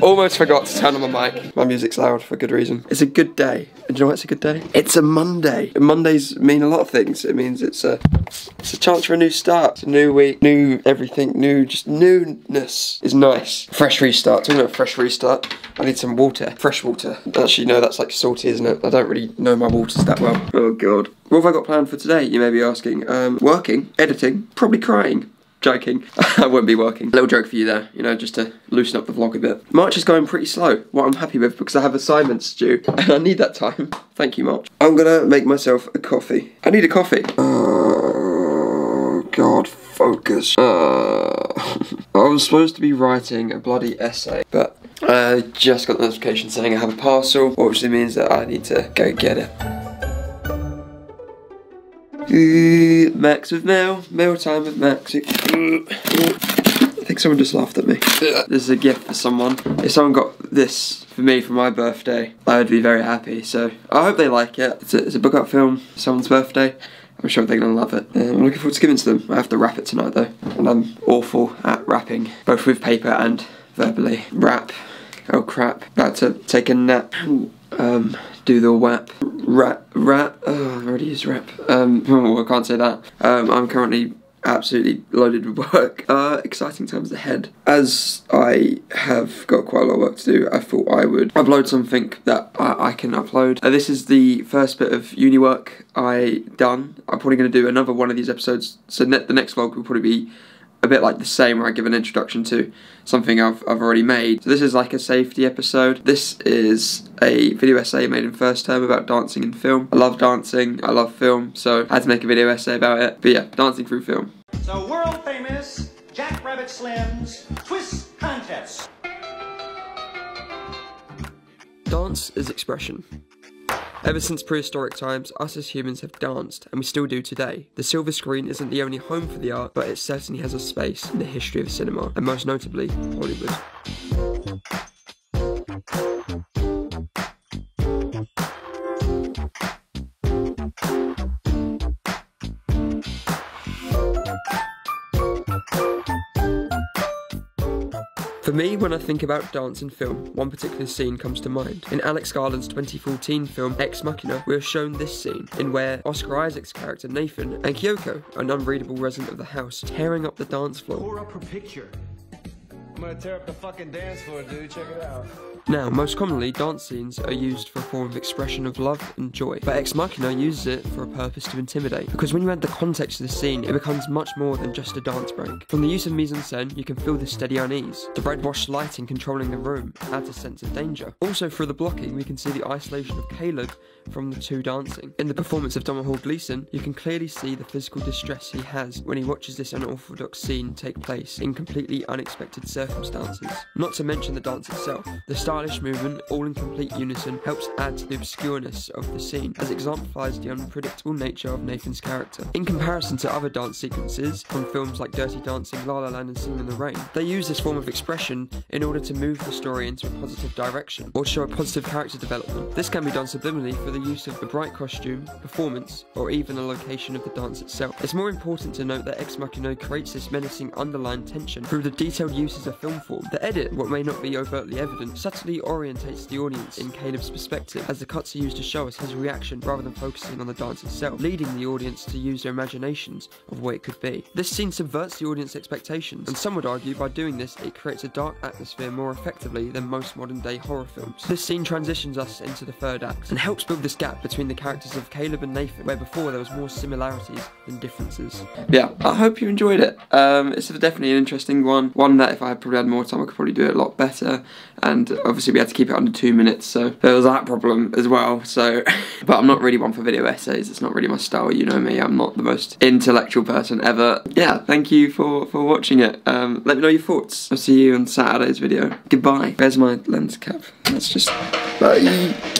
Almost forgot to turn on my mic. My music's loud for good reason. It's a good day. And do you know why it's a good day? It's a Monday. And Mondays mean a lot of things. It means it's a it's a chance for a new start. It's a new week, new everything, new just newness is nice. Fresh restart. Talking about fresh restart. I need some water. Fresh water. Actually no, that's like salty, isn't it? I don't really know my waters that well. Oh god. What have I got planned for today? You may be asking. Um, working, editing, probably crying joking. I won't be working. Little joke for you there, you know, just to loosen up the vlog a bit. March is going pretty slow, what I'm happy with because I have assignments due and I need that time. Thank you, March. I'm gonna make myself a coffee. I need a coffee. Oh, God, focus. Uh, I was supposed to be writing a bloody essay, but I just got the notification saying I have a parcel, which means that I need to go get it. Max with Mel, Mel time with Max. I think someone just laughed at me. This is a gift for someone. If someone got this for me for my birthday, I would be very happy. So I hope they like it. It's a, it's a book art film, someone's birthday. I'm sure they're gonna love it. I'm looking forward to giving it to them. I have to wrap it tonight though, and I'm awful at wrapping, both with paper and verbally. Wrap. Oh crap. About to take a nap. Um, do the WAP. Rat, rap, oh, I've already used rap. Um, oh, I can't say that. Um, I'm currently absolutely loaded with work. Uh, exciting times ahead. As I have got quite a lot of work to do, I thought I would upload something that I, I can upload. Uh, this is the first bit of uni work I done. I'm probably going to do another one of these episodes, so ne the next vlog will probably be a bit like the same where I give an introduction to something I've, I've already made. So this is like a safety episode. This is a video essay made in first term about dancing in film. I love dancing, I love film, so I had to make a video essay about it. But yeah, dancing through film. So world famous Jack Rabbit Slim's Twist Contest. Dance is expression. Ever since prehistoric times, us as humans have danced, and we still do today. The silver screen isn't the only home for the art, but it certainly has a space in the history of cinema, and most notably, Hollywood. For me, when I think about dance in film, one particular scene comes to mind. In Alex Garland's 2014 film Ex Machina, we are shown this scene, in where Oscar Isaac's character Nathan and Kyoko, an unreadable resident of the house, tearing up the dance floor. Pour up her picture. I'm gonna tear up the fucking dance floor, dude. Check it out. Now, most commonly, dance scenes are used for a form of expression of love and joy, but Ex Machina uses it for a purpose to intimidate, because when you add the context to the scene, it becomes much more than just a dance break. From the use of mise-en-scène, you can feel the steady unease. The red-washed lighting controlling the room adds a sense of danger. Also, through the blocking, we can see the isolation of Caleb from the two dancing. In the performance of Domhnall Gleeson, you can clearly see the physical distress he has when he watches this unorthodox scene take place in completely unexpected circumstances. Not to mention the dance itself. The stylish movement, all in complete unison, helps add to the obscureness of the scene, as exemplifies the unpredictable nature of Nathan's character. In comparison to other dance sequences from films like Dirty Dancing, La La Land and Singing in the Rain, they use this form of expression in order to move the story into a positive direction, or show a positive character development. This can be done subliminally for the use of the bright costume, performance, or even the location of the dance itself. It's more important to note that Ex Machina creates this menacing underlying tension through the detailed uses of film form. The edit, what may not be overtly evident, subtly orientates the audience in Caleb's perspective, as the cuts are used to show us his reaction rather than focusing on the dance itself, leading the audience to use their imaginations of what it could be. This scene subverts the audience expectations, and some would argue by doing this it creates a dark atmosphere more effectively than most modern day horror films. This scene transitions us into the third act, and helps build this gap between the characters of Caleb and Nathan, where before there was more similarities than differences. Yeah, I hope you enjoyed it. Um, it's definitely an interesting one, one that if I had probably had more time I could probably do it a lot better, and obviously we had to keep it under two minutes, so there was that problem as well. So, but I'm not really one for video essays. It's not really my style. You know me. I'm not the most intellectual person ever. Yeah, thank you for for watching it. Um, let me know your thoughts. I'll see you on Saturday's video. Goodbye. Where's my lens cap? Let's just bye.